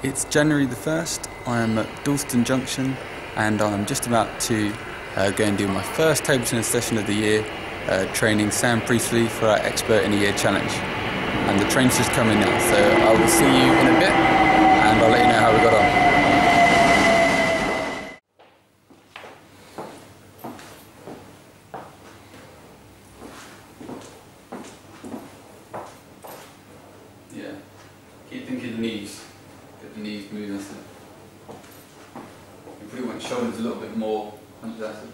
It's January the 1st. I am at Dalston Junction and I'm just about to uh, go and do my first table tennis session of the year, uh, training Sam Priestley for our Expert in a Year challenge. And the train's just coming now, so I will see you in a bit and I'll let you know how we got on. Yeah, keep thinking knees. Get the knees moving. That's it. You probably want shoulders a little bit more. That's it.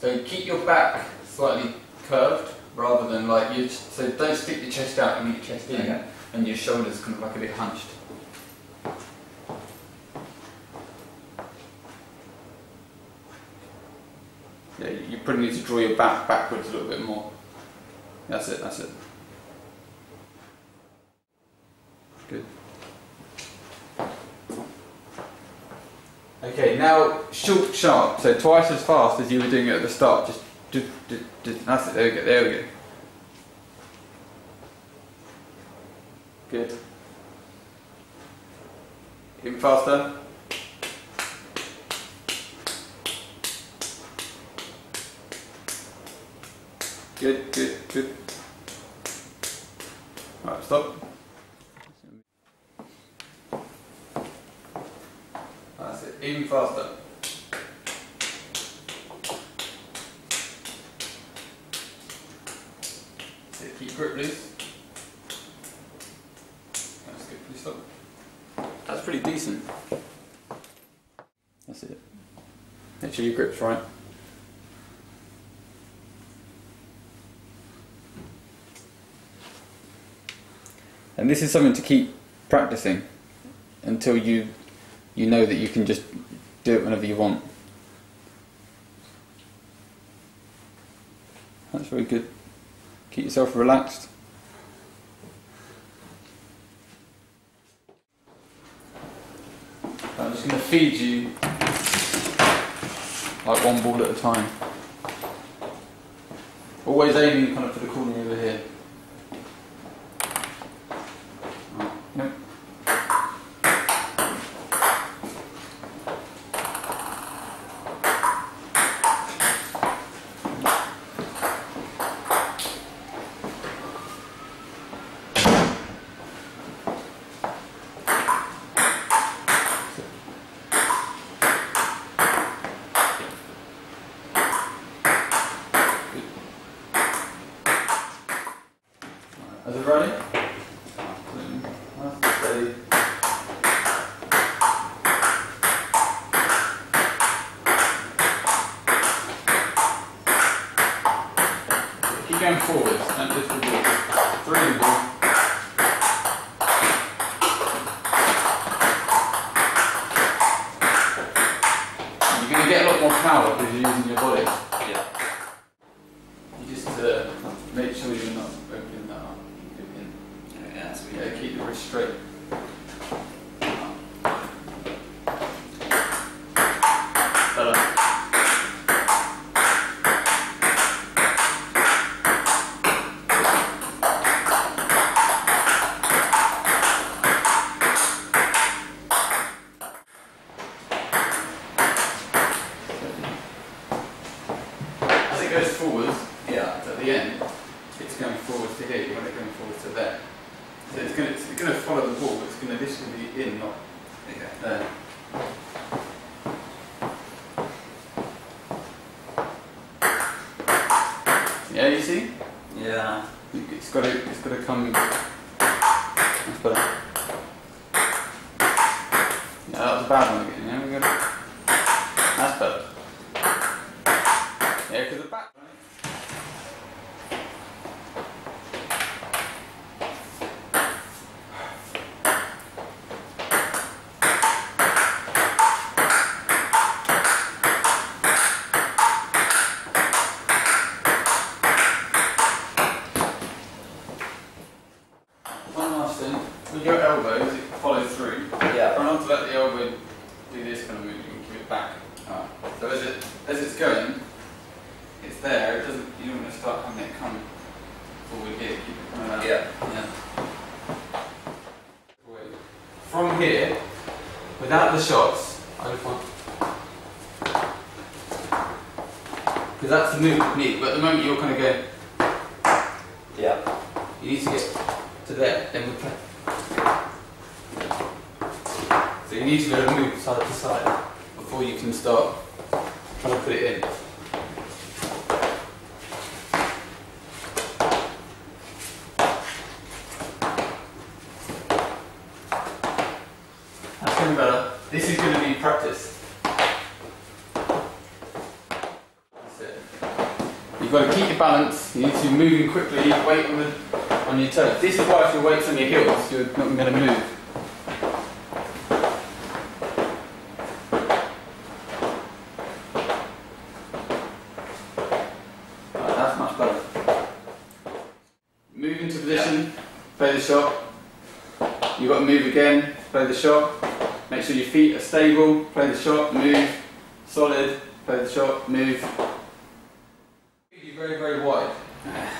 So keep your back slightly curved rather than like you. So don't stick your chest out and your chest in, Okay. and your shoulders kind of like a bit hunched. Yeah, you probably need to draw your back backwards a little bit more. That's it. That's it. Good. Okay, now short, sharp. So twice as fast as you were doing it at the start. Just, that's it. There we go. There we go. Good. Even faster. Good, good, good. Alright, stop. That's it. Even faster. It. Keep grip loose. That's good. Please stop. That's pretty decent. That's it. Make sure your grip's right. And this is something to keep practicing until you you know that you can just do it whenever you want. That's very good. Keep yourself relaxed. I'm just going to feed you like one ball at a time. Always aiming kind of for the corner over here. Is it ready? Steady. Keep going forwards and lift the ball. Through the ball. You're going to get a lot more power because you're using your body. Yeah. You just uh, make sure you're not opening that up. Keep it in. Yeah, that's Straight. As it goes forwards, Yeah. at the end, it's going forward to here, you want it going forward to there. So it's going to, it's going to follow the ball, but it's going to, this will be in, not Okay. there. Yeah, you see? Yeah. It's got to, it's got to come. That's better. Yeah, that was a bad one again. Yeah, we got it. That's better. Yeah, because the back. One last thing. With your elbows, it follows through. Yeah. Not to let the elbow do this kind of movement. You can keep it back. Alright. So as it as it's going, it's there. It doesn't. You don't want to start having it come forward here. Keep it coming out. Yeah. Yeah. From here, without the shots, I just want. Because that's the you need, but at the moment you're kind of going, Yeah. you need to get to there, then we play. So you need to move side to side before you can start trying to put it in. That's going better. This is going to be practice. You've got to keep your balance. You need to be moving quickly. Weight on the on your toes. This is why if your weight's on your heels, you're not going to move. Right, that's much better. Move into position. Play the shot. You've got to move again. Play the shot. Make sure your feet are stable. Play the shot. Move. Solid. Play the shot. Move. You're very, very wide.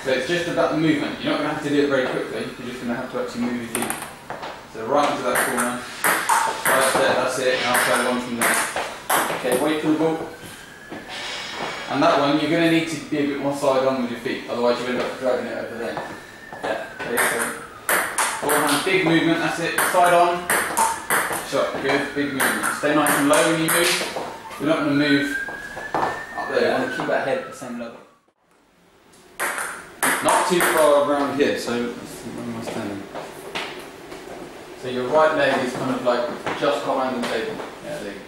So it's just about the movement. You're not going to have to do it very quickly. You're just going to have to actually move your feet. So right into that corner. Right there. That's it. And I'll play one from there. Okay. Wait for the ball. And that one, you're going to need to be a bit more side on with your feet. Otherwise, you end up dragging it over there. Yeah. Okay. So forehand, big movement. That's it. Side on. Shot. Good. Big movement. Stay nice and low when you move. You're not going to move up there. You want to keep that head at the same level. Not too far around here, so where am I standing? So your right leg is kind of like just behind the table. Yeah, there you go.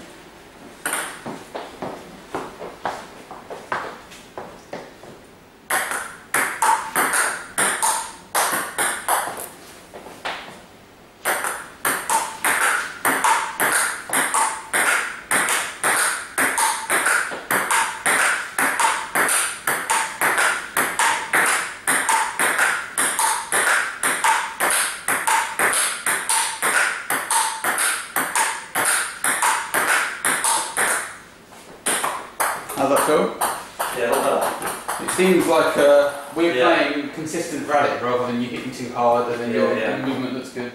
How's that feel? Yeah, well done. It seems like uh, we're Yeah. playing consistent rally rather than you hitting too hard and then Yeah, your yeah. your movement looks good.